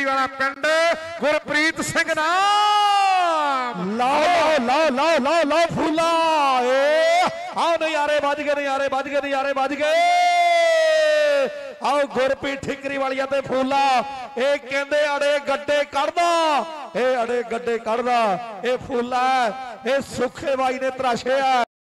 ਠਿਕਰੀ ਵਾਲਾ ਪਿੰਡ ਗੁਰਪ੍ਰੀਤ ਸਿੰਘ ਨਾਮ। ਲਾਓ ਲਾਓ ਲਾਓ ਲਾਓ ਲਾਓ ਫੂਲਾ। ਏ ਆਓ ਨਜ਼ਾਰੇ ਵੱਜ ਗਏ ਨਜ਼ਾਰੇ ਵੱਜ ਗਏ ਨਜ਼ਾਰੇ ਵੱਜ ਗਏ। ਆਓ ਗੁਰਪ੍ਰੀਤ ਠਿਕਰੀ ਵਾਲੀਆਂ ਤੇ ਫੂਲਾ। ਇਹ ਕਹਿੰਦੇ ਅੜੇ ਗੱਡੇ ਕੱਢਦਾ। ਇਹ ਅੜੇ ਗੱਡੇ ਕੱਢਦਾ। ਇਹ ਫੂਲਾ ਹੈ, ਇਹ ਸੁੱਖੇ ਬਾਈ ਨੇ ਤਰਾਸ਼ਿਆ